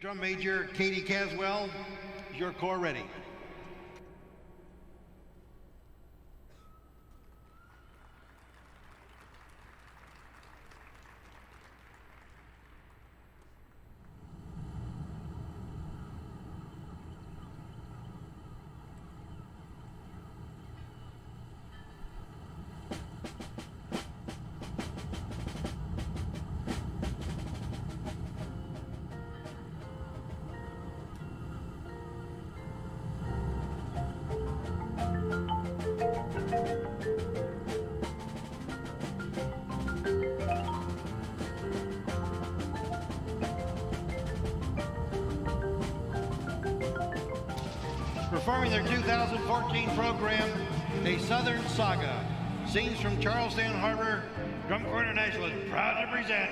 Drum Major Katie Caswell, your corps ready? Performing their 2014 program, A Southern Saga. Scenes from Charleston Harbor, Drum Corps International is proud to present.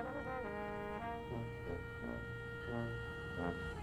Thank you.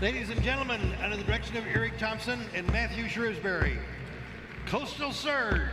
Ladies and gentlemen, under the direction of Eric Thompson and Matthew Shrewsbury, Coastal Surge.